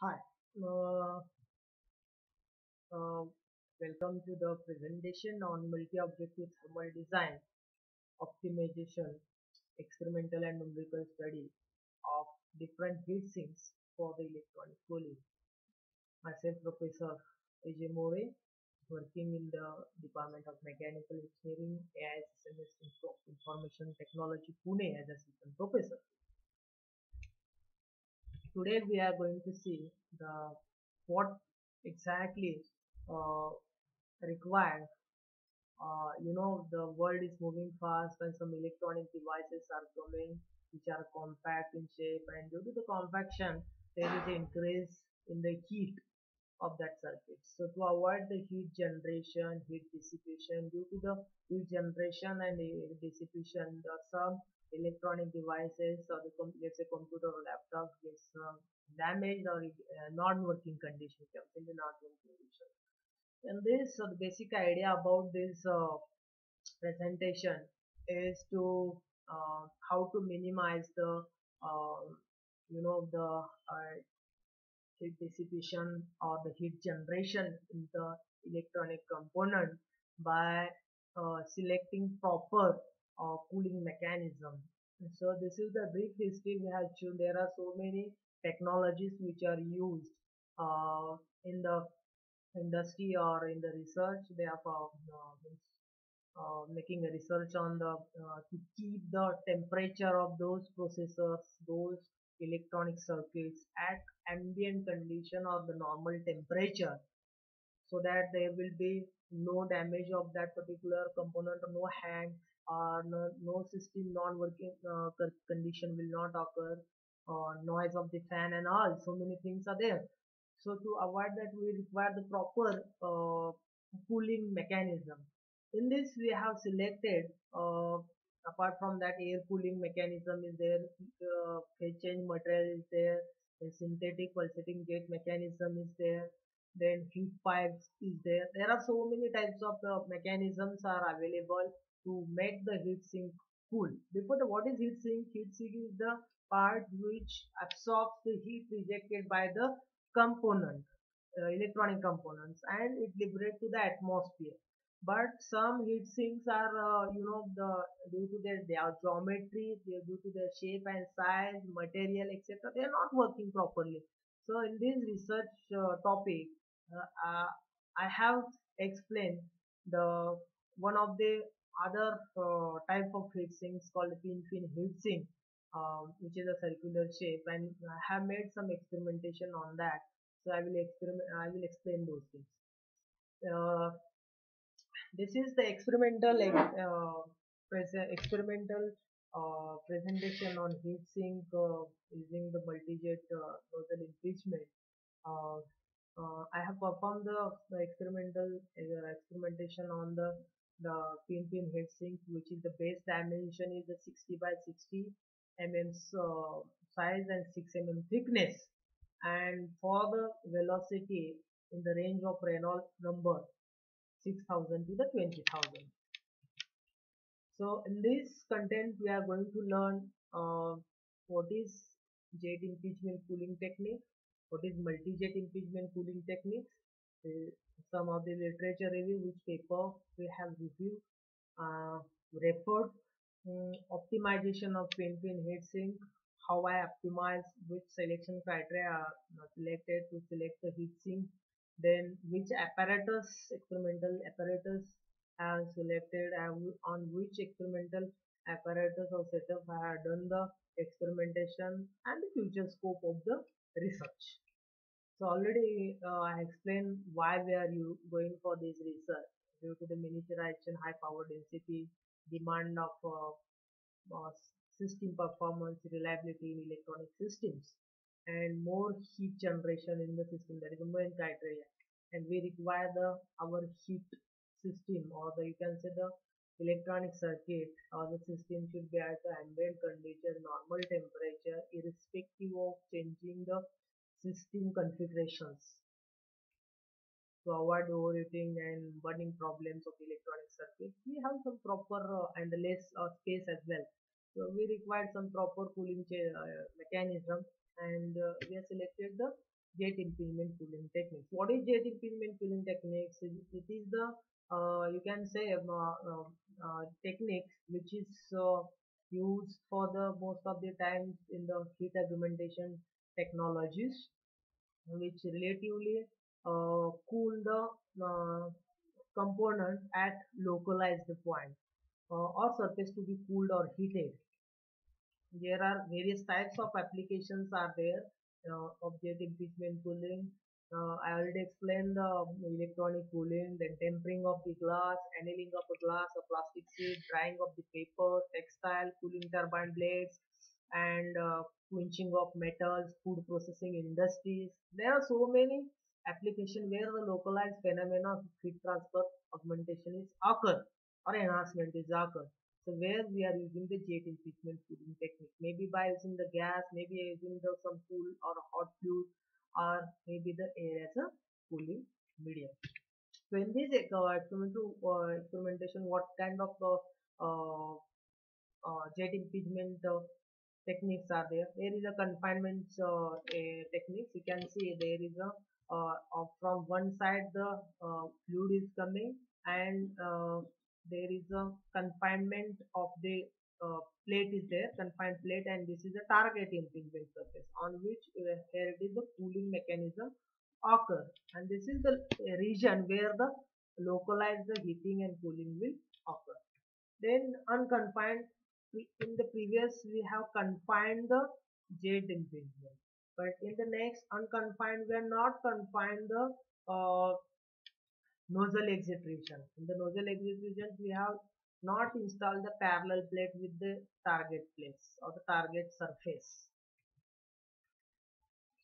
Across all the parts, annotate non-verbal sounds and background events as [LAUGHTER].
Hi, uh, uh, welcome to the presentation on multi-objective thermal design, optimization, experimental and numerical study of different heat sinks for the electronic cooling. Myself, Professor A.J. More, working in the Department of Mechanical Engineering, AI Systems of Information Technology, Pune as assistant professor. Today we are going to see the what exactly uh, required. Uh, you know the world is moving fast and some electronic devices are coming which are compact in shape and due to the compaction there is an increase in the heat of that circuit. So to avoid the heat generation, heat dissipation, due to the heat generation and uh, dissipation, the some electronic devices or the let's say computer or laptop gets uh, damaged or uh, non-working condition comes non-working condition. And this so the basic idea about this uh, presentation is to uh, how to minimize the uh, you know the uh, heat dissipation or the heat generation in the electronic component by uh, selecting proper uh, cooling mechanism. So this is the brief history we have shown. There are so many technologies which are used uh, in the industry or in the research. They are uh, making a research on the uh, to keep the temperature of those processors, those electronic circuits at ambient condition or the normal temperature so that there will be no damage of that particular component no hang or no, no system non-working uh, condition will not occur uh, noise of the fan and all. So many things are there. So to avoid that we require the proper uh, cooling mechanism. In this we have selected uh, apart from that air cooling mechanism is there uh, phase change material is there the synthetic pulsating jet mechanism is there then heat pipes is there. There are so many types of uh, mechanisms are available to make the heat sink cool. Before the what is heat sink? Heat sink is the part which absorbs the heat rejected by the component uh, electronic components and it liberates to the atmosphere. But some heat sinks are uh, you know the due to their, their geometry due to their shape and size material etc they are not working properly. So in this research uh, topic uh, uh i have explained the one of the other uh, type of heat sinks called pin fin heat sink um, which is a circular shape. And i have made some experimentation on that. So i will experiment i will explain those things. Uh, this is the experimental uh, experimental uh, presentation on heat sink uh, using the multi-jet uh, nozzle impingement. I have performed the, the experimental experimentation on the the pin fin heat sink, which is the base dimension is the 60 by 60 mm size and 6 mm thickness, and for the velocity in the range of Reynolds number 6000 to the 20000 so in this content we are going to learn uh, what is jet impingement cooling technique what is multi-jet impingement cooling techniques uh, some of the literature review which paper we have reviewed uh, referred um, optimization of pin fin heatsink how I optimize which selection criteria are selected to select the heat sink then which apparatus experimental apparatus have selected on which experimental apparatus or setup I have done the experimentation and the future scope of the research so already uh, I explained why we are you going for this research. Due to the miniaturization high power density demand of uh, uh, system performance reliability in electronic systems and more heat generation in the system that is the main criteria. And we require the our heat system or the you can say the electronic circuit or the system should be at the ambient condition normal temperature irrespective of changing the system configurations to avoid overheating and burning problems of electronic circuit we have some proper uh, and less uh, space as well so we require some proper cooling uh, mechanism and uh, we have selected the jet impingement cooling techniques. What is jet impingement cooling techniques? It is the uh, you can say um, uh, uh techniques which is used for the most of the times in the heat augmentation technologies which relatively uh, cool the component at localized point or surface to be cooled or heated. There are various types of applications are there uh, of jet impingement cooling uh, I already explained the electronic cooling then tempering of the glass annealing of the glass or plastic sheet drying of the paper textile cooling turbine blades and uh, quenching of metals food processing industries. There are so many applications where the localized phenomena of heat transfer augmentation is occur or enhancement is occur. So where we are using the jet impingement cooling technique, maybe by using the gas, maybe using the some cool or hot fluid, or maybe the air as a cooling medium. So in this uh, experimental uh, experimentation, what kind of uh, uh, uh jet impingement uh, techniques are there? There is a confinement uh, techniques. You can see there is a uh, from one side the uh, fluid is coming and there is a confinement of the uh, plate is there confined plate and this is a target impingement surface on which uh, here it is the cooling mechanism occur and this is the region where the localized the heating and cooling will occur then unconfined in the previous we have confined the jet impingement but in the next unconfined we are not confined the uh, nozzle exit region. In the nozzle exit region, we have not installed the parallel plate with the target place or the target surface.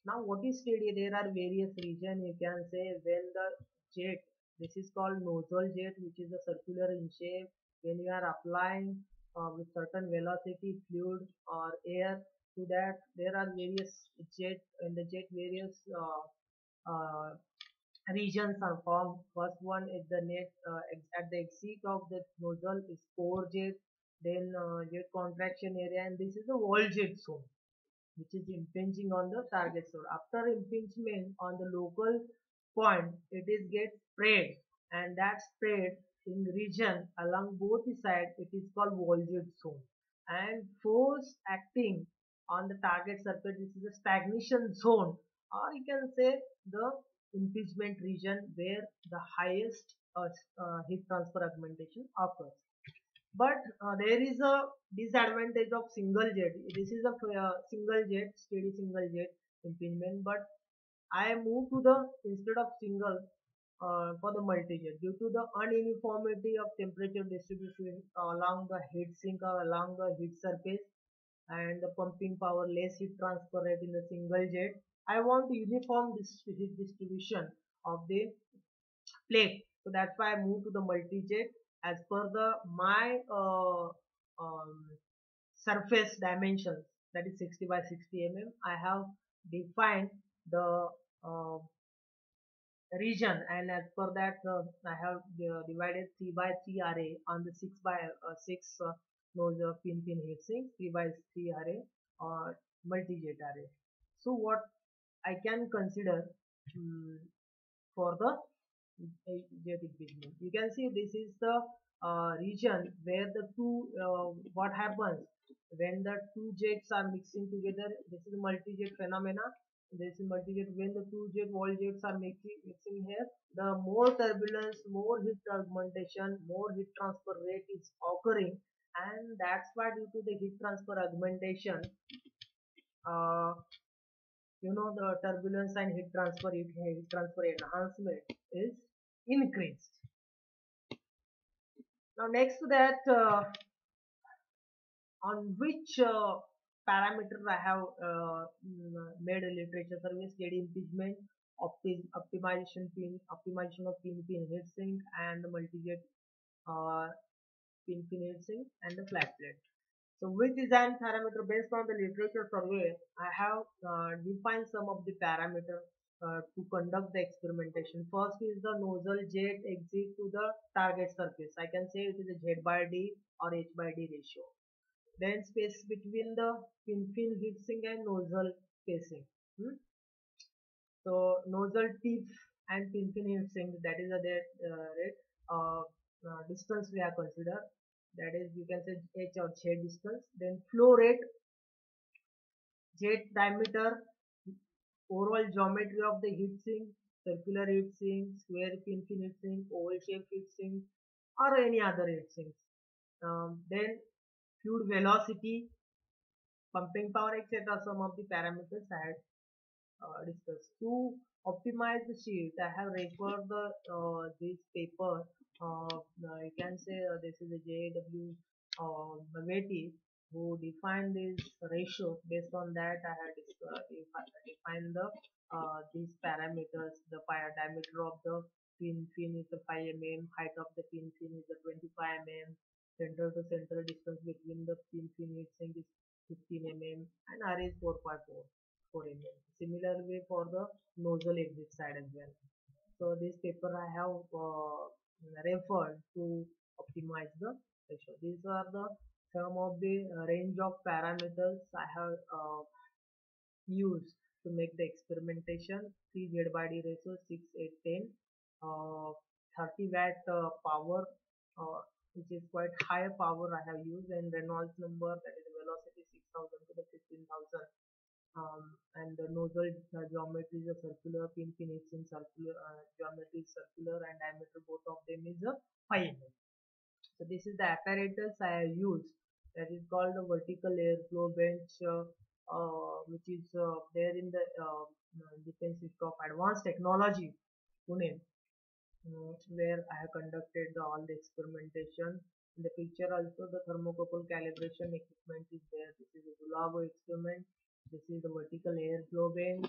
Now what is steady? There are various regions you can say when the jet, this is called nozzle jet which is a circular in shape. When you are applying uh, with certain velocity fluid or air to that there are various jet in the jet various uh, uh, regions are formed. First one is the net uh, at the exit of the nozzle is core jet, then jet contraction area, and this is the wall jet zone, which is impinging on the target zone. After impingement on the local point, it is get spread, and that spread in region along both the sides, it is called wall zone. And force acting on the target surface, this is a stagnation [LAUGHS] zone, or you can say the impingement region where the highest uh, uh, heat transfer augmentation occurs. But uh, there is a disadvantage of single jet. This is a uh, single jet, steady single jet impingement. But I move to the instead of single uh, for the multi-jet due to the uniformity of temperature distribution along the heat sink or along the heat surface and the pumping power less heat transfer rate in the single jet I want uniform heat distribution of the plate. So that's why I move to the multi-jet as per the my uh, um, surface dimensions that is 60 by 60 mm. I have defined the uh, region and as per that uh, I have uh, divided 3 by 3 array on the 6 by uh, 6 uh, nose pin fin heatsink 3 by 3 array or multi-jet array. So what I can consider um, for the jet impingement. You can see this is the uh, region where the two uh, what happens when the two jets are mixing together. This is multi-jet phenomena. This is multi-jet when the two jet wall jets are mixing mixing here. The more turbulence, more heat augmentation, more heat transfer rate is occurring, and that's why due to the heat transfer augmentation, uh, you know the turbulence and heat transfer heat transfer enhancement is increased now next to that uh, on which uh, parameter I have uh, mm, made a literature survey steady impingement opti optimization pin optimization of pin fin and the multi-jet uh, pin fin and the flat plate so with design parameter based on the literature survey, I have uh, defined some of the parameters uh, to conduct the experimentation. First is the nozzle jet exit to the target surface. I can say it is a Z by D or H by D ratio. Then space between the pin fin heatsink and nozzle spacing. Hmm? So nozzle tip and pin fin heat sink that is the uh, uh, uh, distance we are consider that is you can say h or z distance then flow rate jet diameter overall geometry of the heat sink circular heat sink square pin fin heat sink oval shape heat sink or any other heat sinks um, then fluid velocity pumping power etc some of the parameters I had uh, discussed to optimize the sheet I have referred the uh, this paper uh, you can say uh, this is a JW uh, who defined this ratio. based on that I had uh, defined the uh, these parameters the diameter of the pin fin is the 5 mm height of the pin fin is the 25 mm center to center distance between the pin fin heat sink is 15 mm and R is 4.4 4 mm. Similar way for the nozzle exit side as well. So this paper I have uh, referred to optimize the ratio. These are the some of the uh, range of parameters I have uh, used to make the experimentation. 3 Z by D ratio 6 8 10 uh, 30 watt uh, power uh, which is quite high power I have used and Reynolds number that is velocity 6000 to the 15000 um, and the nozzle uh, geometry is a circular pin fin in circular uh, geometry is circular and diameter both of them is a 5 mm. So this is the apparatus I have used. That is called a vertical airflow bench uh, uh, which is uh, there in the uh, defense of advanced technology Pune. uh, where I have conducted the, all the experimentation. In the picture also the thermocouple calibration equipment is there. This is a Julabo experiment. This is the vertical airflow bench.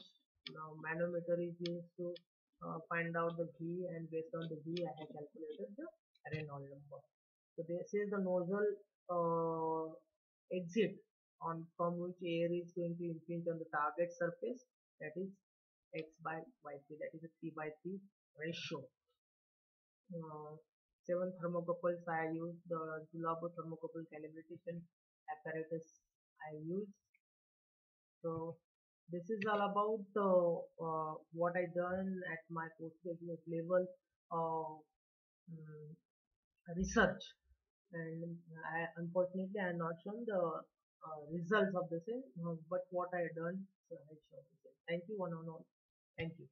Now manometer is used to uh, find out the V and based on the V I have calculated the Reynolds number. So this is the nozzle uh, exit on from which air is going to impinge on the target surface. That is x by y3 that is a 3 by 3 ratio uh, seven thermocouples I used the Julabo thermocouple calibration apparatus I used so this is all about uh, uh, what I done at my postgraduate level um, research and I, unfortunately I have not shown the uh, results of the same uh, but what I done so I show the same. Thank you one and all. Thank you.